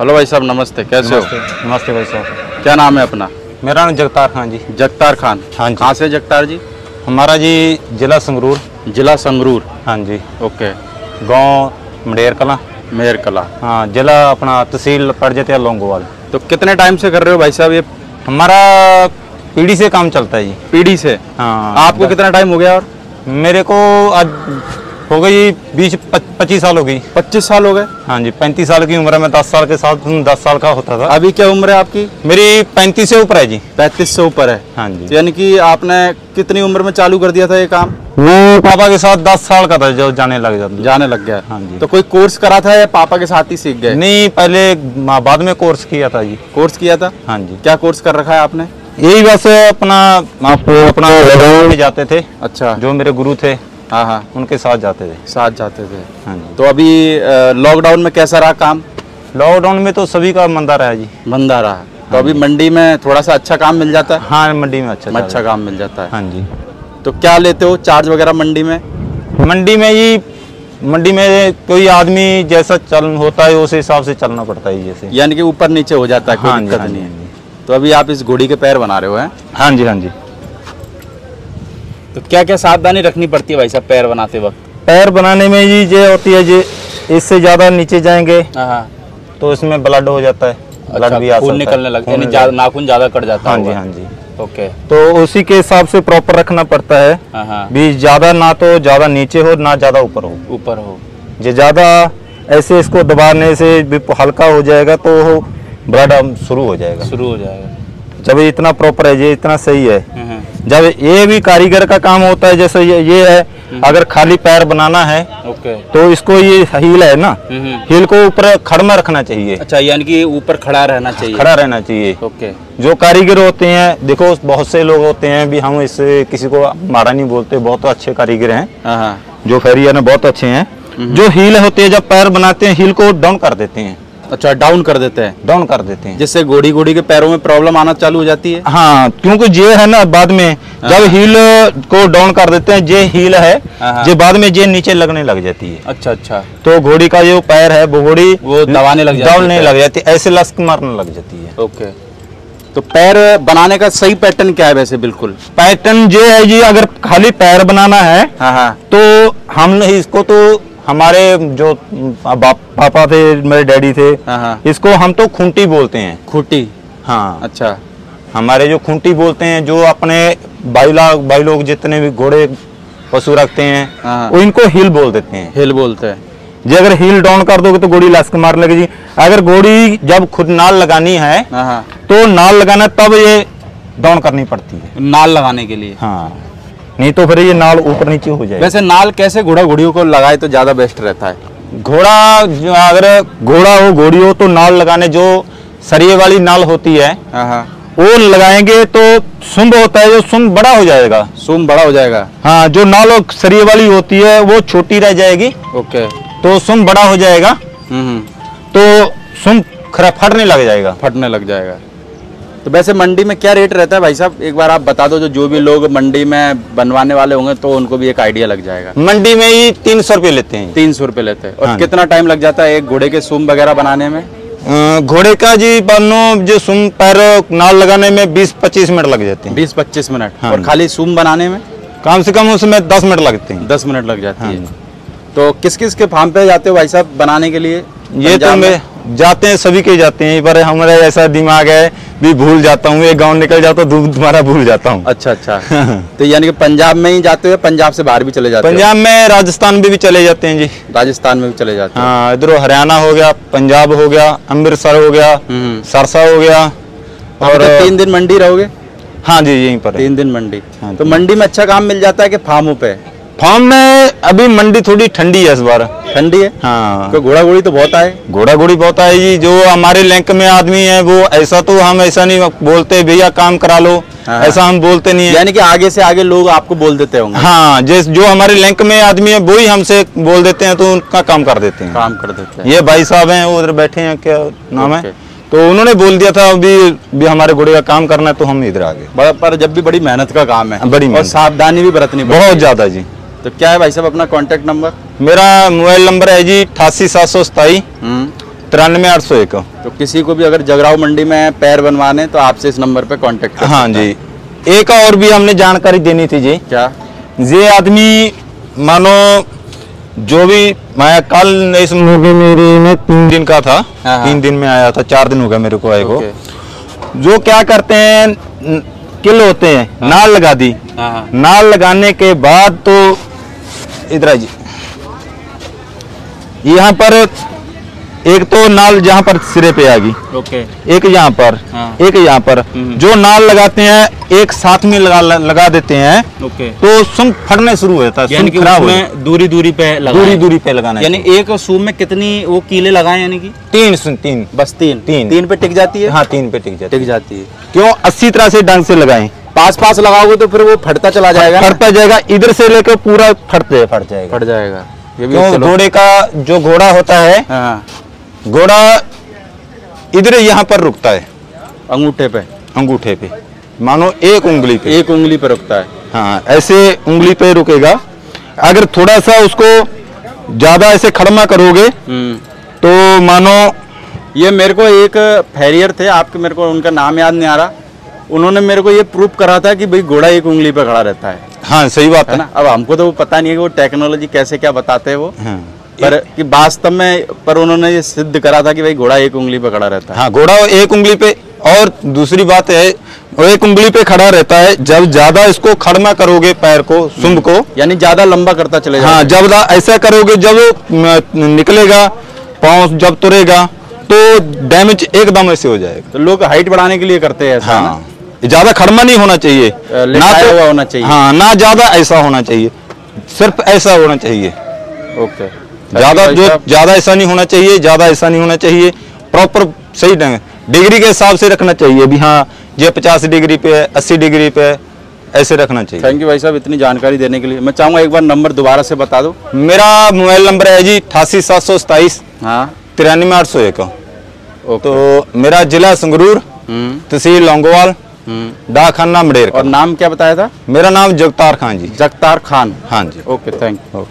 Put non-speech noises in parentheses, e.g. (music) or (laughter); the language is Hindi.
हेलो भाई साहब नमस्ते। कैसे हो? नमस्ते। नमस्ते भाई साहब। क्या नाम है अपना? मेरा नाम जगतार खान जी। जगतार खान। हाँ जी। कहाँ से जगतार जी? हमारा जी जिला संगरूर। जिला संगरूर। हाँ जी। ओके। गाँव मडेर कला। मेयर कला। हाँ जिला अपना तहसील पड़ जाते हैं लोंगोवाल। तो कितने टाइम से कर रहे हो भाई साहब ये? हमारा पीढ़ी से काम चलता है जी। पीढ़ी से? हाँ। आपको कितना टाइम हो गया और? मेरे को आज हो गई बीस पच्चीस साल हो गई। 25 साल हो गए? हाँ जी पैंतीस साल की उम्र है मैं दस साल के साथ दस साल का होता था। अभी क्या उम्र है आपकी? मेरी पैंतीस से ऊपर है जी। 35 से ऊपर है। हाँ जी। यानी कि आपने कितनी उम्र में चालू कर दिया था ये काम? वो पापा के साथ दस साल का था जो जाने लग जाता जाने लग गया। हाँ जी। तो कोई कोर्स करा था या पापा के साथ ही सीख गए? नहीं पहले बाद में कोर्स किया था जी। कोर्स किया था? हाँ जी। क्या कोर्स कर रखा है आपने? यही बस अपना आप अपना जाते थे अच्छा। जो मेरे गुरु थे। हाँ हाँ उनके साथ जाते थे। साथ जाते थे। हाँ जी। तो अभी लॉकडाउन में कैसा रहा काम? लॉकडाउन में तो सभी का मंदा रहा जी। मंदा रहा। तो अभी मंडी में थोड़ा सा अच्छा काम मिल जाता है? हाँ मंडी में अच्छा अच्छा काम मिल जाता है। हाँ जी। तो क्या लेते हो चार्ज वगैरह मंडी में? मंडी में ही मंडी में कोई आदमी जैसा चल होता है उस हिसाब से चलना पड़ता है जैसे। यानी कि ऊपर नीचे हो जाता है कोई हाँ दिक्कत हाँ नहीं जी है तो अभी आप इस घोड़ी के पैर बना रहे हो हैं? हाँ जी हाँ जी। तो क्या क्या सावधानी रखनी पड़ती है भाई साहब पैर बनाते वक्त? पैर बनाने में जी ये होती है जी इससे ज़्यादा नीचे जाएँगे हाँ हाँ। तो इसमें ब्लड हो जाता है ब्लड भी अच्छा, खून निकलने लग खून यानी निकल- ज्यादा- नाखून ज़्यादा कट जाता हाँ जी। हाँ जी। ओके। तो उसी के हिसाब से प्रॉपर रखना पड़ता है हाँ हाँ। भी ज़्यादा ना तो ज़्यादा नीचे हो ना ज़्यादा ऊपर हो। ऊपर हो। जो ज़्यादा ऐसे इसको दबाने से भी हल्का हो जाएगा तो ब्लड शुरू हो जाएगा। शुरू हो जाएगा। जब ये इतना प्रॉपर है ये इतना सही है। हम्म, हम्म, जब ये भी कारीगर का काम होता है जैसे ये ये है अगर खाली पैर बनाना है ओके। तो इसको ये हील है ना? हम्म, हम्म। हील को ऊपर खड़ में रखना चाहिए। अच्छा यानी कि ऊपर खड़ा रहना चाहिए। खड़ा रहना चाहिए। ओके। जो कारीगर होते हैं देखो बहुत से लोग होते हैं भी हम इससे किसी को मारा नहीं बोलते बहुत अच्छे कारीगर हैं। हाँ हाँ। जो फेरियर हैं बहुत अच्छे हैं। जो हील होते हैं जब पैर बनाते हैं हील को डाउन कर देते हैं। अच्छा डाउन कर देते हैं। डाउन कर देते हैं। जिससे घोड़ी घोड़ी के पैरों में प्रॉब्लम आना चालू हो जाती है? हाँ क्योंकि ये है ना बाद में जब हील को डाउन कर देते हैं ये हील है हाँ। ये बाद में ये नीचे लगने लग जाती है। अच्छा अच्छा। तो घोड़ी का जो पैर है वो घोड़ी वो दबाने लग जाती है। दबाने लग जाती है ऐसे लस्क मारने लग जाती है। ओके। तो पैर बनाने का सही पैटर्न क्या है वैसे? बिल्कुल। पैटर्न जो है जी अगर खाली पैर बनाना है हाँ हाँ। तो हम इसको तो हमारे जो पापा थे मेरे डैडी थे हाँ हाँ। इसको हम तो खूंटी बोलते हैं। खूटी? हाँ। अच्छा। हमारे जो खूंटी बोलते हैं जो अपने भाई लोग भाई लोग जितने भी घोड़े पशु रखते हैं हाँ। वो इनको हिल बोल देते हैं। हिल बोलते हैं। जी अगर हिल डाउन कर दोगे तो घोड़ी लस्क मारने लगेगी अगर घोड़ी जब खुद नाल लगानी है हाँ हाँ। तो नाल लगाना तब ये डाउन करनी पड़ती है। नाल लगाने के लिए? हाँ। नहीं तो फिर ये नाल ऊपर नीचे हो जाएगा। वैसे नाल कैसे घोड़ा घोड़ियों को लगाए तो ज़्यादा बेस्ट रहता है? घोड़ा अगर घोड़ा हो घोड़ी हो तो नाल लगाने जो सरिये वाली नाल होती है हाँ हाँ। वो लगाएँगे तो सुंब होता है जो सुंब बड़ा हो जाएगा। सूम बड़ा हो जाएगा? हाँ जो नाल सरिये वाली होती है वो छोटी रह जाएगी। ओके। तो सुंब बड़ा हो जाएगा। हम्म हम्म, तो सुंब खरा फटने लग जाएगा। फटने लग जाएगा। तो वैसे मंडी में क्या रेट रहता है भाई साहब? एक बार आप बता दो जो जो भी लोग मंडी में बनवाने वाले होंगे तो उनको भी एक आइडिया लग जाएगा। मंडी में ही तीन सौ रुपये लेते हैं। तीन सौ रुपये लेते हैं। और हाँ। कितना टाइम लग जाता है एक घोड़े के सूम वगैरह बनाने में? घोड़े का जी बनो जो सुन पैर नाल लगाने में बीस पच्चीस मिनट लग जाते हैं। बीस पच्चीस मिनट। हाँ। और खाली सूम बनाने में? कम से कम उसमें दस मिनट लगते हैं। दस मिनट लग जाती हाँ। है। तो किस किस के फार्म पे जाते हो भाई साहब बनाने के लिए? ये तो में? जाते हैं सभी के जाते हैं। पर हमारा ऐसा दिमाग है भी भूल जाता हूँ एक गाँव निकल जाता हूँ दूध तुम्हारा भूल जाता हूँ। अच्छा अच्छा। (laughs) तो यानी कि पंजाब में ही जाते हो पंजाब से बाहर भी चले जाते हैं? पंजाब में राजस्थान में भी चले जाते हैं जी। राजस्थान में भी चले जाते हैं? हाँ इधर हरियाणा हो गया पंजाब हो गया अमृतसर हो गया हम्म। सरसा हो गया और और तीन दिन मंडी रहोगे? हाँ जी यहीं पर तीन दिन मंडी। हाँ, तो मंडी में अच्छा काम मिल जाता है कि फार्मों पे? फार्म में अभी मंडी थोड़ी ठंडी है इस बार। ठंडी है? हाँ। तो घोड़ा घोड़ी तो बहुत आए। घोड़ा घोड़ी बहुत है जी जो हमारे लैंक में आदमी है वो ऐसा तो हम ऐसा नहीं बोलते भैया काम करा लो। हाँ। ऐसा हम बोलते नहीं है। यानी कि आगे से आगे लोग आपको बोल देते होंगे। हाँ जिस जो हमारे लिंक में आदमी है वो ही हमसे बोल देते हैं तो उनका काम कर देते हैं। काम कर देते हैं। ये भाई साहब हैं वो उधर बैठे हैं क्या नाम है? तो उन्होंने बोल दिया था अभी भी हमारे घोड़े का काम करना है तो हम इधर आ गए पर जब भी बड़ी मेहनत का काम है। बड़ी और सावधानी भी बरतनी बहुत ज़्यादा जी। तो क्या है भाई साहब अपना कांटेक्ट नंबर मेरा मोबाइल नंबर है जी अठासी सात सौ सताई। तिरानवे आठ सौ एक। तो किसी को भी अगर जगराव मंडी में पैर बनवाने तो आपसे इस नंबर पे कांटेक्ट हाँ जी। एक और भी हमने जानकारी देनी थी जी। क्या? ये आदमी मानो जो भी मैं कल इस मुर्गी मेरी में तीन दिन का था हाँ, हाँ। तीन दिन में आया था चार दिन हो गया मेरे को आए को। जो क्या करते हैं किल होते हैं। नाल लगा दी। हाँ हाँ। नाल लगाने के बाद तो इधर आइए। यहाँ पर एक तो नाल जहाँ पर सिरे पे आ गई ओके। एक यहाँ पर हाँ। एक यहाँ पर। हम्म। जो नाल लगाते हैं एक साथ में लगा लगा देते हैं ओके। तो सुन फटने शुरू होता है यानी कि खराब उसमें दूरी दूरी पे लगाएँ। दूरी दूरी पे लगाना यानी एक सूम में कितनी वो कीले लगाए यानी कि? तीन सुन तीन। बस तीन। तीन। तीन पे टिक जाती है? हाँ तीन पे टिक जाते टिक जाती है। क्यों? अस्सी तरह से ढंग से लगाएँ। पास पास लगाओगे तो फिर वो फटता चला जाएगा। फटता जाएगा इधर से लेकर पूरा फटते फट जाएगा। फट जाएगा। ये भी क्यों घोड़े का जो घोड़ा होता है हाँ। घोड़ा इधर यहाँ पर रुकता है। अंगूठे पे। अंगूठे पे। मानो एक उंगली पे। एक उंगली पे रुकता है। हाँ ऐसे उंगली पे रुकेगा। अगर थोड़ा सा उसको ज़्यादा ऐसे खड़मा करोगे हम्म। तो मानो ये मेरे को एक फेरियर थे आपके मेरे को उनका नाम याद नहीं आ रहा। उन्होंने मेरे को ये प्रूफ करा था कि भाई घोड़ा एक उंगली पे खड़ा रहता है। हाँ सही बात है ना? अब हमको तो वो पता नहीं है कि वो टेक्नोलॉजी कैसे क्या बताते हैं वो। हाँ। पर कि वास्तव में पर उन्होंने ये सिद्ध करा था कि भाई घोड़ा एक उंगली पे खड़ा रहता है। हाँ घोड़ा एक उंगली पे और दूसरी बात है वो एक उंगली पे खड़ा रहता है जब ज़्यादा इसको खड़मा करोगे पैर को सुंभ को यानी ज़्यादा लंबा करता चले हाँ जब ऐसा करोगे जब वो निकलेगा पाँव जब तुरेगा तो डैमेज एकदम ऐसे हो जाएगा। तो लोग हाइट बढ़ाने के लिए करते हैं ऐसा हाँ? ज़्यादा खड़मा नहीं होना चाहिए। अ, लिटाया हुआ होना चाहिए। हाँ ना ज़्यादा ऐसा होना चाहिए। सिर्फ़ ऐसा होना चाहिए। ओके। ज़्यादा जो ज़्यादा ऐसा नहीं होना चाहिए ज़्यादा ऐसा नहीं होना चाहिए। प्रॉपर सही ढंग डिग्री के हिसाब से रखना चाहिए। भी हाँ ये पचास डिग्री पे है अस्सी डिग्री पे है ऐसे रखना चाहिए। थैंक यू भाई साहब इतनी जानकारी देने के लिए। मैं चाहूँगा एक बार नंबर दोबारा से बता दो। मेरा मोबाइल नंबर है जी अठासी सात सौ सताईस हाँ। तिरानवे आठ सौ एक। तो मेरा जिला संगरूर हम्म। तहसील लौंगोवाल। हम्म। डाकखाना मडेर और नाम क्या बताया था? मेरा नाम जगतार खान जी। जगतार खान। हाँ जी। Okay thank you